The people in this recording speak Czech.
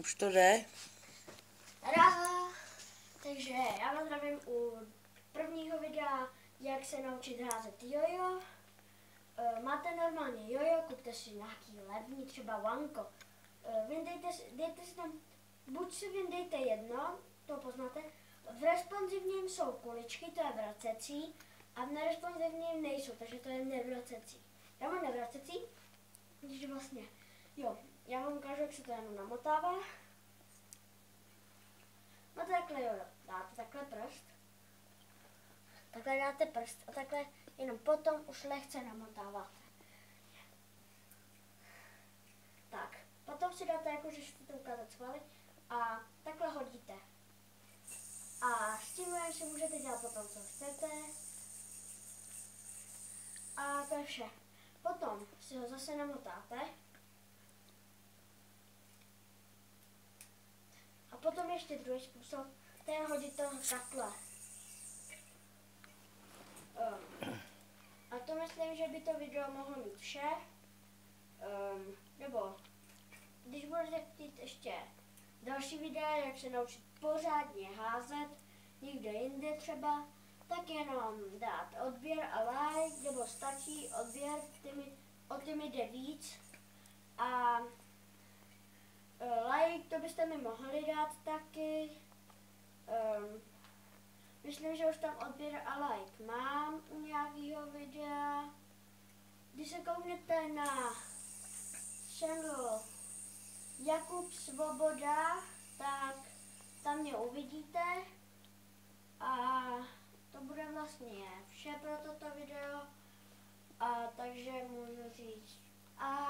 Už to jde? Tada! Takže já vás zdravím u prvního videa, jak se naučit házet jojo. E, máte normálně jojo, kupte si nějaký levný, třeba Wanko. E, vyndejte, si- dejte si tam, buď si vyndejte jedno, to poznáte, v responsivním jsou kuličky, to je vracecí, a v neresponsivním nejsou, takže to je nevracecí. Já mám nevracecí, takže vlastně, jo, vám ukážu, jak se to jenom namotává. No takhle jo, dáte takhle prst. Takhle dáte prst a takhle jenom potom už lehce namotáváte. Tak, potom si dáte jako, že chcete ukázat svaly a takhle hodíte. A s tím si můžete dělat potom, co chcete. A to je vše. Potom si ho zase namotáte. A potom ještě druhý způsob, to je hodit to takhle. Um, a to myslím, že by to video mohlo mít vše. Um, nebo když budete chtít ještě další videa, jak se naučit pořádně házet, někde jinde třeba, tak jenom dát odběr a like, nebo stačí odběr, o ty mi jde víc. A to byste mi mohli dát taky. Um, myslím, že už tam odběr a like mám u nějakého videa. Když se kouknete na channel Jakub Svoboda, tak tam mě uvidíte. A to bude vlastně vše pro toto video. A takže můžu říct ahoj!